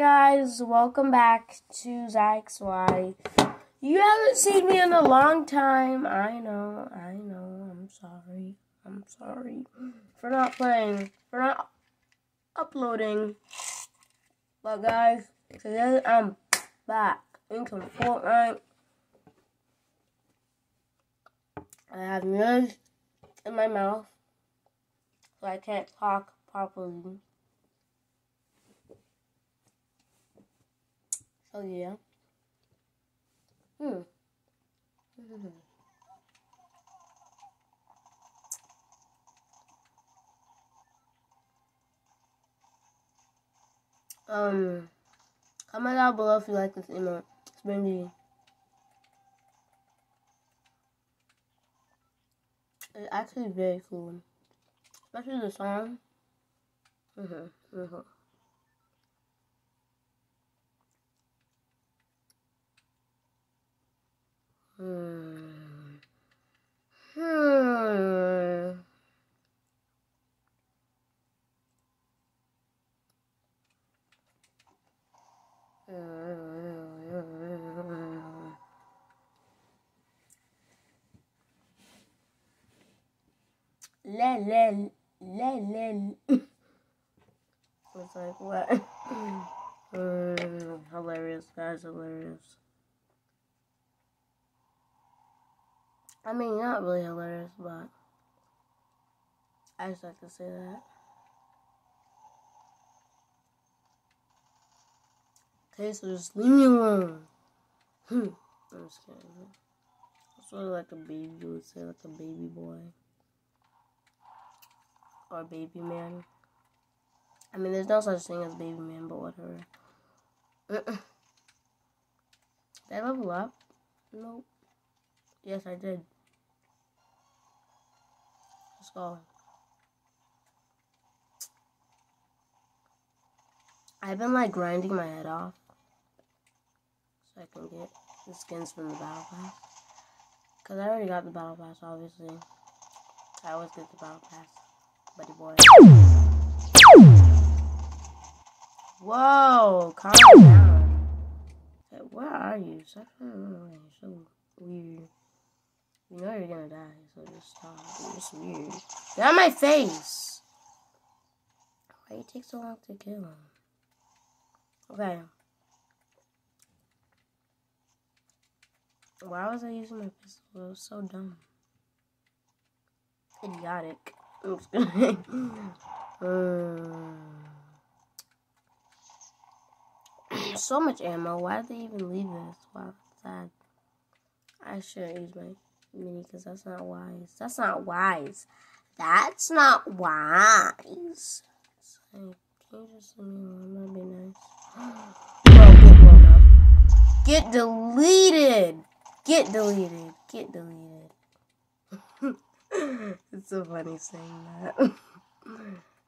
guys, welcome back to ZachXY. You haven't seen me in a long time. I know, I know. I'm sorry. I'm sorry for not playing, for not uploading. But guys, today I'm back into Fortnite. I have nose in my mouth, so I can't talk properly. So yeah. Hmm. um, comment down below if you like this emote. It's Benji. It's actually very cool, especially the song. Mhm. Mhm. Hmm. Hmm. Le le le le. Like what? hilarious, guys, hilarious. I mean, not really hilarious, but I just like to say that. Okay, so just leave me alone. Hmm. I'm just kidding. That's sort of like a baby you would say, like a baby boy. Or baby man. I mean, there's no such thing as baby man, but whatever. Did I level up? Nope. Yes, I did. Let's. I've been like grinding my head off so I can get the skins from the battle pass. Cause I already got the battle pass, obviously. I always get the battle pass, buddy boy. Whoa, calm down. Where are you? Away. Hmm, so weird. You know you're gonna die, so just stop. It's weird. Get out my face! Why you take so long to kill him? Okay. Why was I using my pistol? It was so dumb. Idiotic. Kidding. um, so much ammo. Why did they even leave this? Wow, sad. I shouldn't use my mini because that's not wise. That's not wise. That's not wise. Like, can you just me? That'd be nice. Bro, get blown up. Get deleted. Get deleted. Get deleted. it's so funny saying that.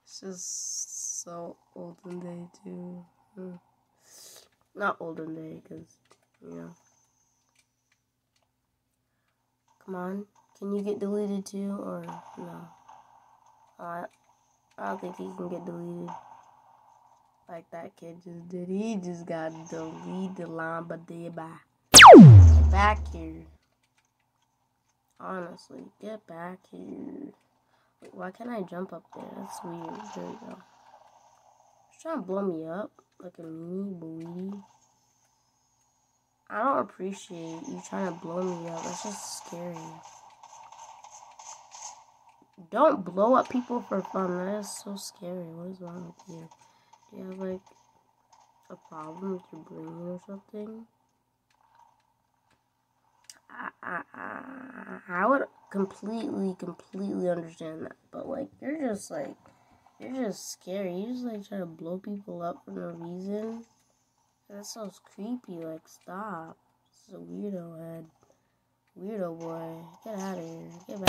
it's just so olden day too. Hmm. Not olden day because, you know. On. Can you get deleted too or no? Uh, I don't think he can get deleted. Like that kid just did. He just got deleted Lamba Deba. Get back here. Honestly, get back here. Wait, why can't I jump up there? That's weird. There we go. He's trying to blow me up like a mini bully. I don't appreciate you trying to blow me up. That's just scary. Don't blow up people for fun. That is so scary. What is wrong with you? Do you have like a problem with your brain or something? I, I, I, I would completely, completely understand that. But like, you're just like, you're just scary. You're just like trying to blow people up for no reason. That sounds creepy. Like, stop. This is a weirdo head. Weirdo boy. Get out of here. Get back.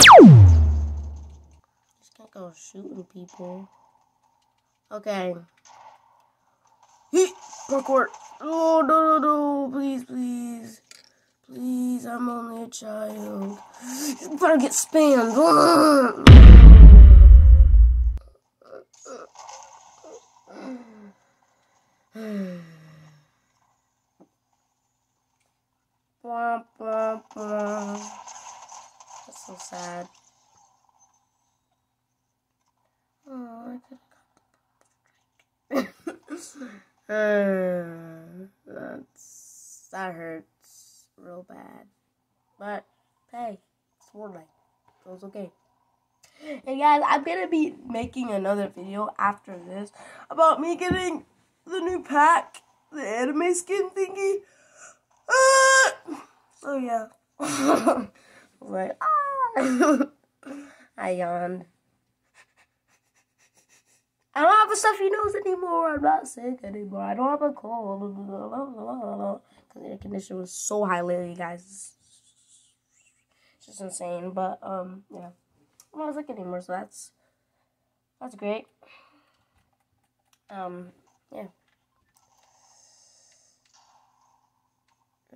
Just can't go shooting people. Okay. Heat parkour. Oh no no no! Please please please! I'm only a child. You better get spammed. Womp, womp, womp. That's so sad. Oh, I could have uh, That's that hurts real bad. But hey, it's Fortnite. So it's okay. And guys, I'm gonna be making another video after this about me getting the new pack, the anime skin thingy. Uh, so yeah. like ah I yawned. I don't have a stuffy nose anymore. I'm not sick anymore. I don't have a cold. Because the air conditioner was so high lately, guys. It's just insane. But um, yeah, I'm not sick anymore, so that's that's great. Um, yeah.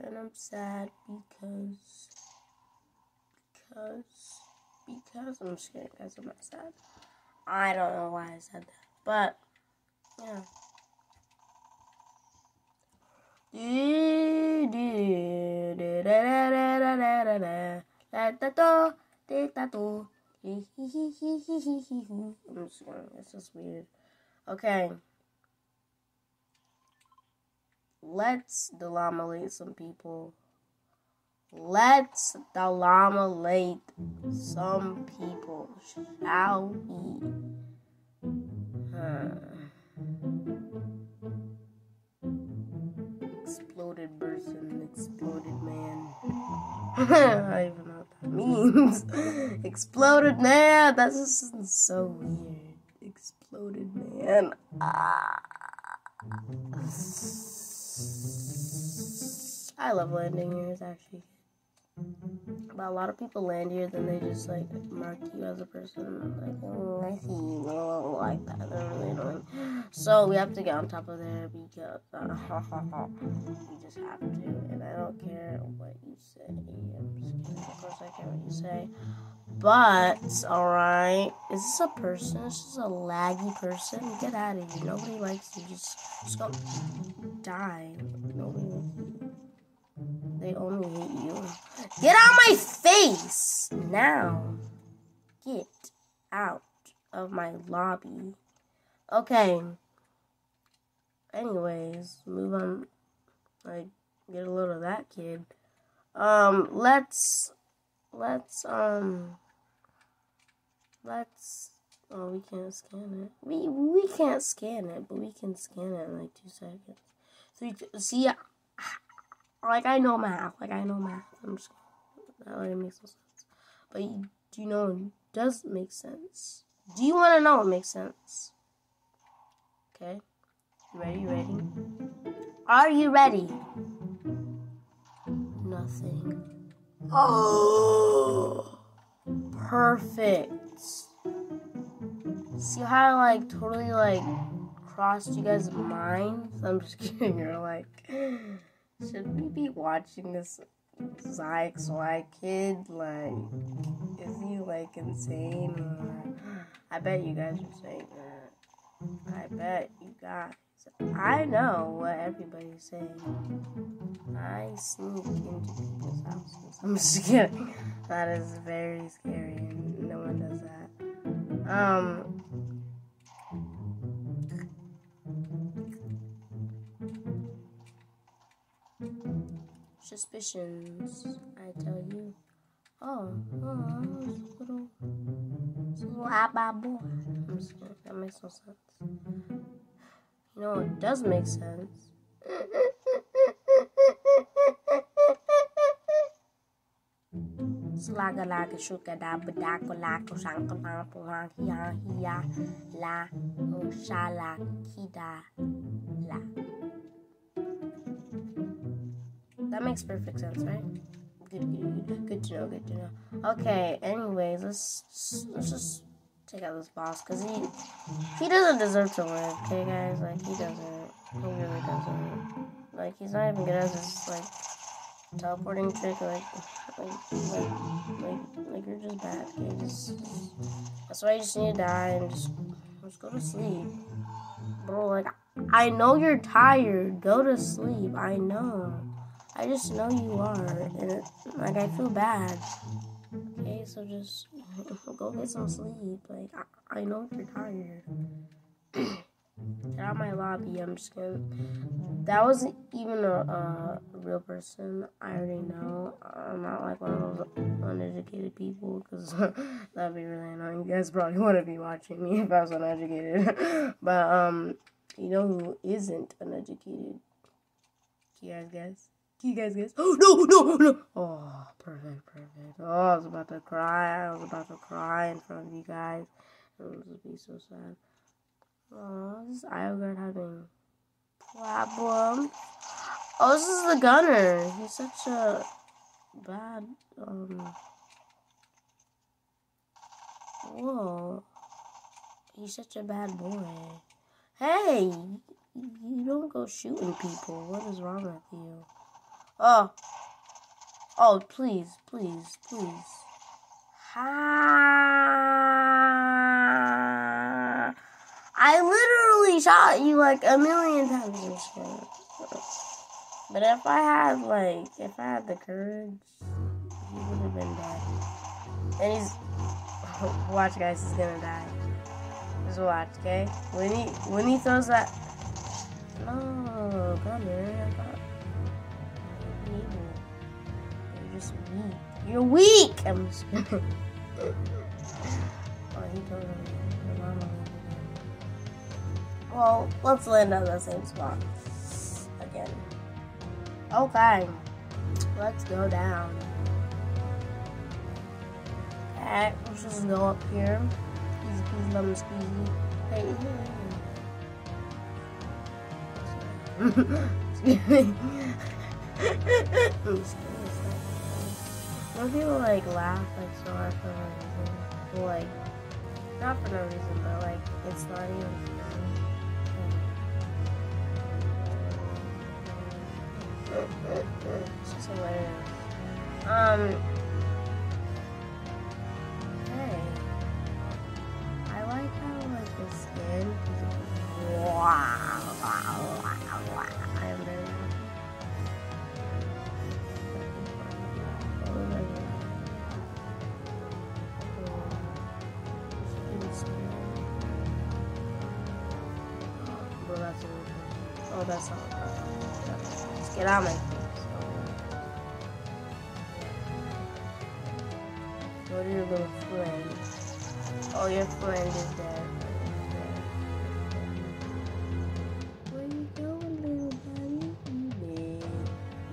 And I'm sad because because because I'm just kidding, guys. I'm not sad. I don't know why I said that. But, yeah. It's just weird. Okay. Let's delamelate some people. Let's delamelate some people, shall we? exploded person, exploded man. I don't even know what that means. exploded man. That's just so weird. Exploded man. Ah. I love landing here. Actually but a lot of people land here, then they just like mark you as a person. Like, oh, I see you. Oh, like that. They're really annoying. So we have to get on top of there because uh, we just have to. And I don't care what you say. Of course, I care what you say. But alright, is this a person? This is this a laggy person? Get out of here. Nobody likes you. Just, just go die. Nobody likes you. They only hate you. Get out my face! Now. Get out of my lobby. Okay. Anyways, move on. Like, get a load of that kid. Um, let's, let's, um, let's, oh, we can't scan it. We, we can't scan it, but we can scan it in like two seconds. Three, two, see, like I know math. Like I know math. I'm just that really makes no sense. But you, do you know it does make sense? Do you want to know what makes sense? Okay. You ready? You ready? Are you ready? Nothing. Oh, perfect. See how I like totally like crossed you guys' minds? I'm just kidding. You're like. Should we be watching this XY kid? Like, is he like insane? Or... I bet you guys are saying that. I bet you guys. I know what everybody's saying. I sneak into people's houses. I'm just kidding. That is very scary, and no one does that. Um, suspicions, I tell you. Oh, oh, this little, little eyeball boy. I'm. That makes no sense. You know, it does make sense. Slaga laga shuka da badako lako shanko lampo hiya hiya la oshala kida la. Oh, That makes perfect sense, right? Good, good, good, to know. Good to know. Okay. Anyways, let's let's just take out this boss because he he doesn't deserve to win. Okay, guys. Like he doesn't. He really doesn't. Like he's not even good at this like teleporting trick. Like like like like, like you're just bad. Okay, just that's why you just need to die and just just go to sleep, bro. Like I know you're tired. Go to sleep. I know. I just know you are, and it, like I feel bad. Okay, so just go get some sleep. Like I, I know you're tired. Get out my lobby. I'm just gonna. That wasn't even a, a real person. I already know. I'm not like one of those uneducated people because that'd be really annoying. You guys probably wouldn't be watching me if I was uneducated. but um, you know who isn't uneducated? You guys guess? You guys guess? Oh no, no, no! Oh, perfect, perfect. Oh, I was about to cry. I was about to cry in front of you guys. It would be so sad. Oh, this is IO guard having problems. Oh, this is the Gunnar. He's such a bad, um... Whoa. He's such a bad boy. Hey! You don't go shooting people. What is wrong with you? Oh. Oh, please, please, please. Ha! I literally shot you like a million times this game. But if I had like, if I had the courage, he would have been dead. And he's, watch guys, he's gonna die. Just watch, okay? When he, when he throws that, no, come here. Just weak. You're weak! I'm just oh, he. Well, let's land on the same spot again. Okay, let's go down. Okay, let's just go up here. Easy peasy lemon squeezy. Hey, Some people like laugh like so hard for no reason. Well, like, not for no reason, but like, it's not even funny. It's just hilarious. Um. Let's get out of my face. What are your little friends? Oh, your friend is dead. Where you going, little buddy? You dead.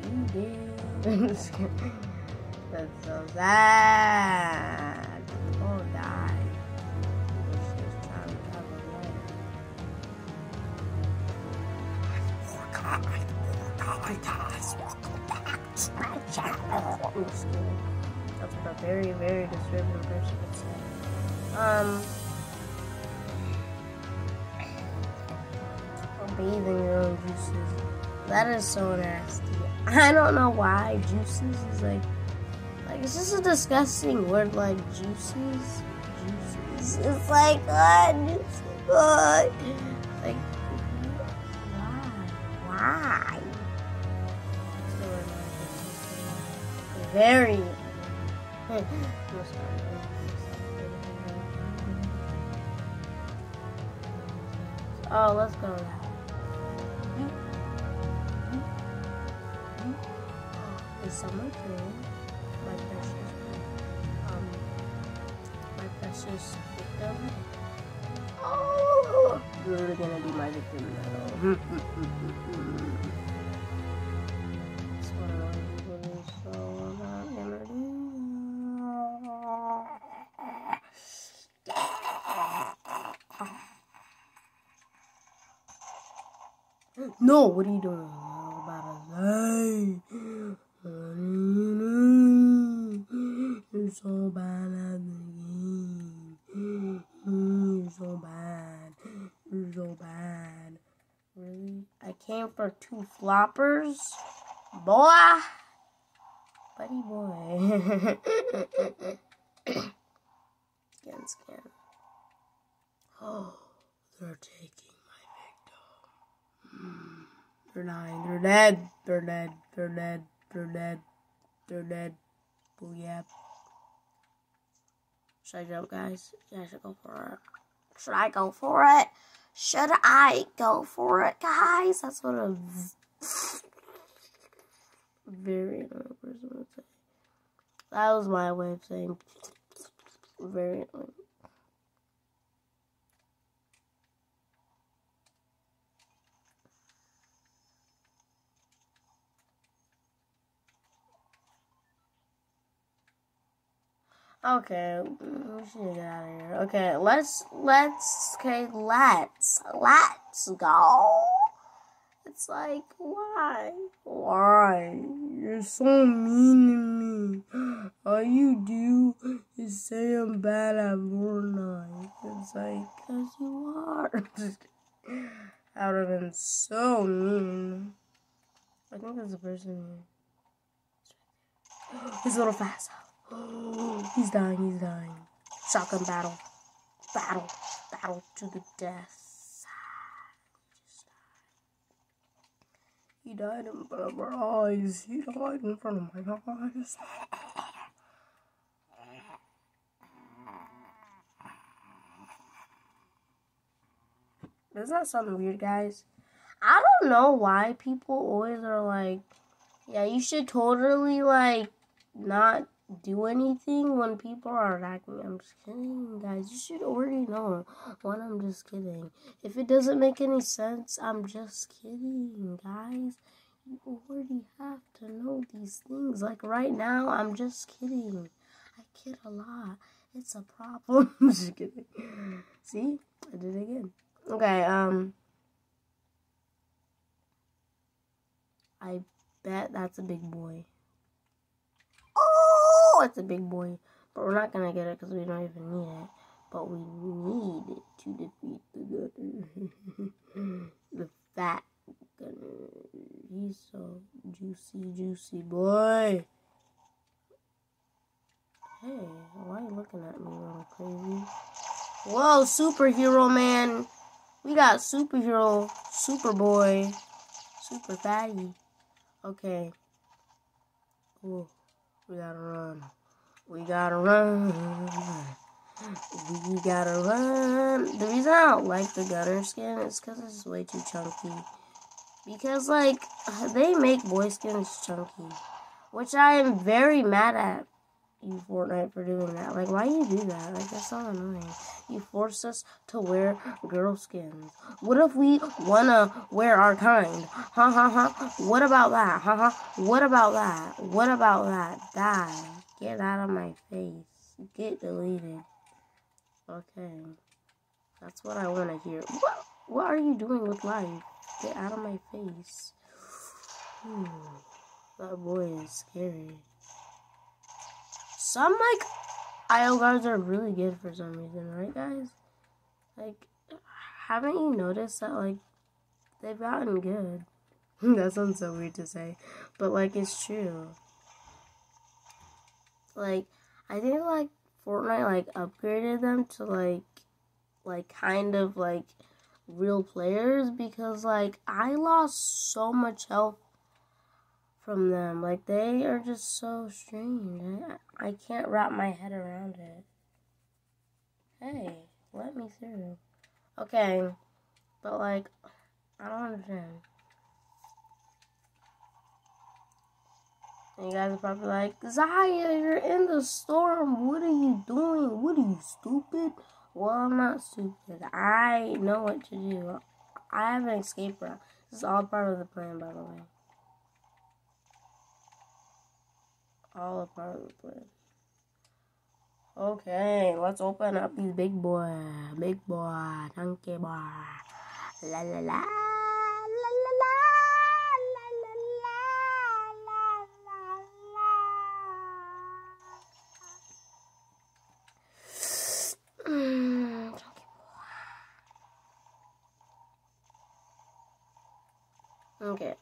You dead. That's so sad. I'm just kidding. That's what a very, very disturbing person would say. Um, bathing your own juices. That is so nasty. I don't know why juices is like, like it's just a disgusting word. Like juices, juices. It's like ah, juices. ah. Very. Oh, let's go now. Is someone killing my precious, um, my precious victim? Oh, you're gonna be my victim now. No, what are you doing? Say. What do you do? You're so bad at the game. You're so bad. You're so bad. Really? I came for two floppers? Boy! Buddy boy. scan, scan. Oh, they're taking my victim. Mm, They're dying. They're dead. They're dead. They're dead. They're dead. They're dead. Booyah. Oh, should I jump, guys? Yeah, I should go for it. Should I go for it? Should I go for it, guys? That's what a very annoying person would say. That was my way of saying very annoying. Okay, we should get out of here. Okay, let's let's okay, let's let's go. It's like why? Why? You're so mean to me. All you do is say I'm bad at Fortnite. It's like, cause you are. I would have been so mean. I think there's a person here. He's a little fast. He's dying, he's dying. Shotgun battle. Battle. Battle to the death. He died in front of our eyes. He died in front of my eyes. Does that sound weird, guys? I don't know why people always are like, yeah, you should totally, like, not do anything when people are attacking. I'm just kidding, guys. You should already know when I'm just kidding. If it doesn't make any sense, I'm just kidding, guys. You already have to know these things. Like right now, I'm just kidding. I kid a lot. It's a problem. I'm just kidding. See? I did it again. Okay, um. I bet that's a big boy. Oh, it's a big boy. But we're not to get it because we don't even need it. But we need it to defeat the Gunnar. the fat Gunnar. He's so juicy, juicy boy. Hey, why are you looking at me little crazy? Whoa, superhero man. We got superhero, superboy, super fatty. Okay. Ooh. We gotta run. We gotta run. We gotta run. The reason I don't like the Gunnar skin is because it's way too chunky. Because, like, they make boy skins chunky. Which I am very mad at you Fortnite for doing that. Like, why you do that? Like, that's so annoying. You force us to wear girl skins. What if we wanna wear our kind? Ha ha ha. What about that? Ha ha. What about that? What about that? Die. Get out of my face. Get deleted. Okay. That's what I want to hear. What, what are you doing with life? Get out of my face. Hmm. That boy is scary. Some like IO guards are really good for some reason, right guys? Like haven't you noticed that like they've gotten good? that sounds so weird to say. But like it's true. Like I think like Fortnite like upgraded them to like like kind of like real players because like I lost so much health from them. Like they are just so strange. I, I can't wrap my head around it. Hey, let me through. Okay, but like I don't understand. And you guys are probably like, Zaya, you're in the storm. What are you doing? What are you stupid? Well, I'm not stupid. I know what to do. I have an escape route. This is all part of the plan, by the way. All a part of the plan. Okay, let's open up these big boy, big boy, donkey boy. La la la. Mm. Okay.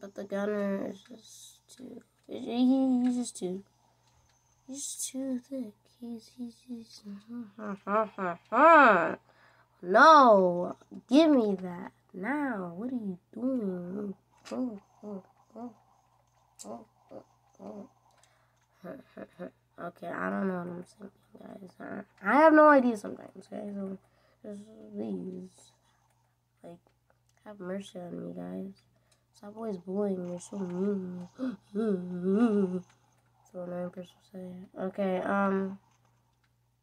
But the Gunnar is just too. He, he's just too. He's too thick. He's he's he's. no, give me that now. What are you doing? okay, I don't know what I'm saying, guys. I have no idea sometimes, guys. So just please, like, have mercy on me, guys. Stop always bullying. You're so mean. so another person say. Okay, um,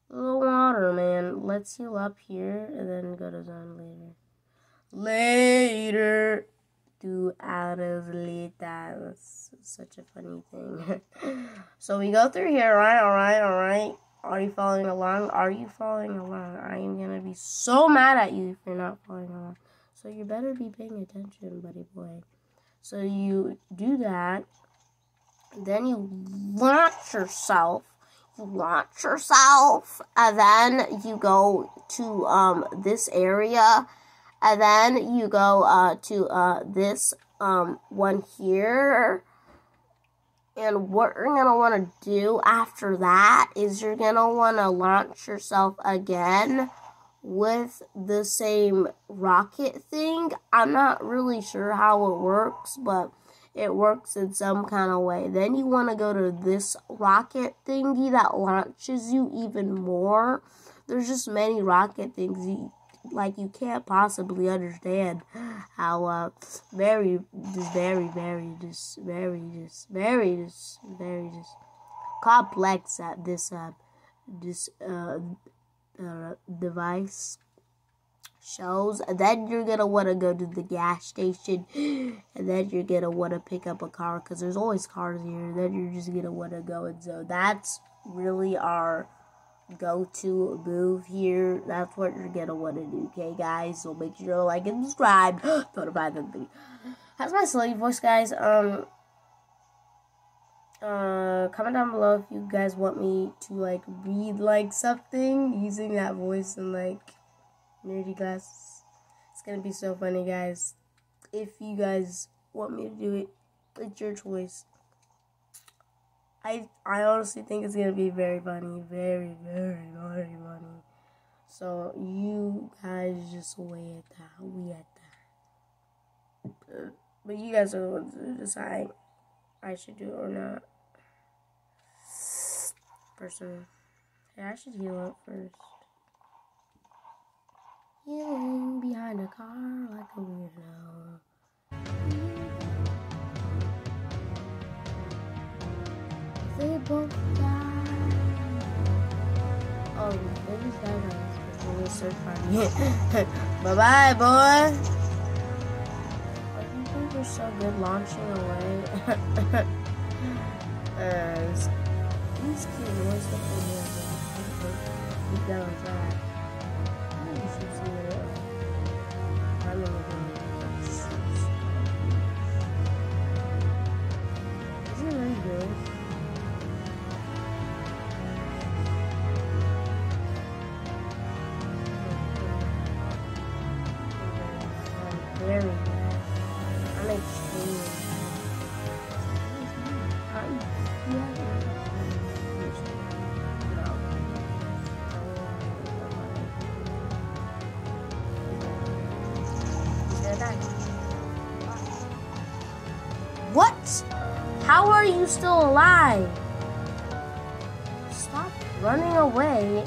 little water, man. Let's heal up here and then go to zone later. Later. Two hours later. That's such a funny thing. so we go through here, right? Alright, alright. Are you following along? Are you following along? I am gonna be so mad at you if you're not following along. So you better be paying attention, buddy boy. So you do that. Then you launch yourself. You launch yourself, and then you go to um this area and then you go uh, to uh, this um, one here. And what you're going to want to do after that is you're going to want to launch yourself again with the same rocket thing. I'm not really sure how it works, but it works in some kind of way. Then you want to go to this rocket thingy that launches you even more. There's just many rocket things you like you can't possibly understand how uh very just very very just very just very just very just complex that this uh this uh, device shows and then you're gonna want to go to the gas station and then you're gonna want to pick up a car because there's always cars here and then you're just gonna want to go and so that's really our go to move here. That's what you're gonna want to do, okay, guys? So make sure to like and subscribe. Notify. Thing. How's my silly voice, guys? Um, uh, comment down below if you guys want me to like read like something using that voice and like nerdy glasses. It's gonna be so funny, guys. If you guys want me to do it, it's your choice. I I honestly think it's gonna be very funny, very very very funny. So you guys just wait at that, we at that. But you guys are the ones to decide I should do it or not. Person, yeah, I should heal up first. Healing behind a car like a weirdo. they both die. Oh, maybe that guys. Maybe search party. bye bye, boy. I think we're so good launching away. and uh, these kids always stuff in here. Keep that on track. You you still alive? Stop running away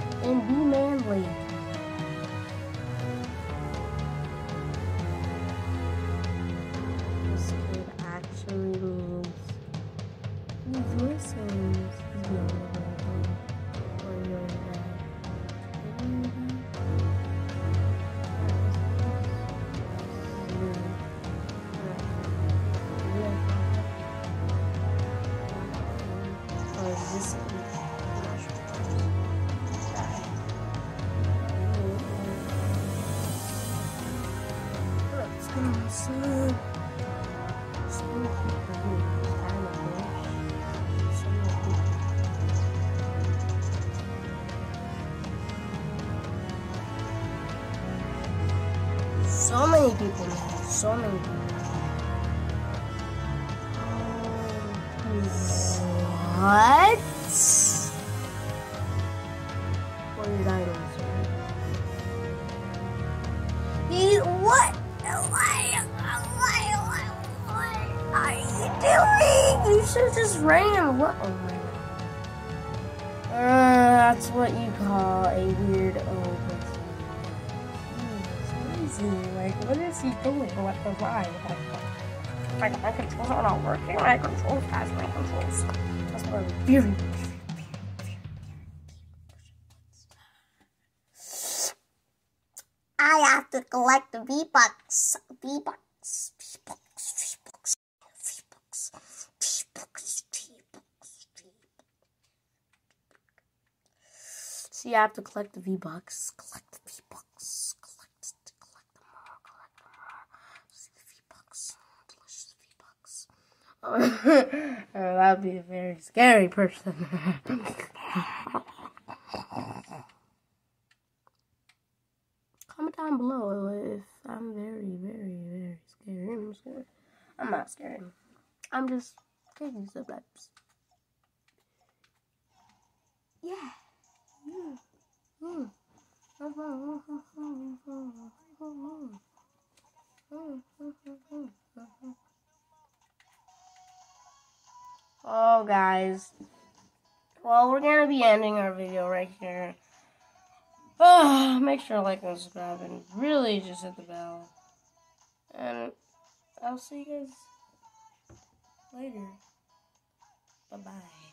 people. So many people. What? What did I do? He, what? What? Are you doing? You should just ran. What? Oh my god. Uh, that's what you call a weird. He's crazy. Like, what is he doing? What the why? Like, my controls are not working. My controls has my controls. That's what I'm very, I have to collect the V-Bucks. V-Bucks. V-Bucks. V-Bucks. V-Bucks. V-Bucks. V-Bucks. So you have to collect the V-Bucks. Collect the V-Bucks. Collect, collect them all. Collect them all. See the V-Bucks. Delicious V-Bucks. oh, that would be a very scary person. Comment down below if I'm very, very, very scary. I'm scared. I'm not scared. I'm just taking sometimes. Yeah. Oh, guys. Well, we're going to be ending our video right here. Oh, make sure to like and subscribe and really just hit the bell. And I'll see you guys later. Bye-bye.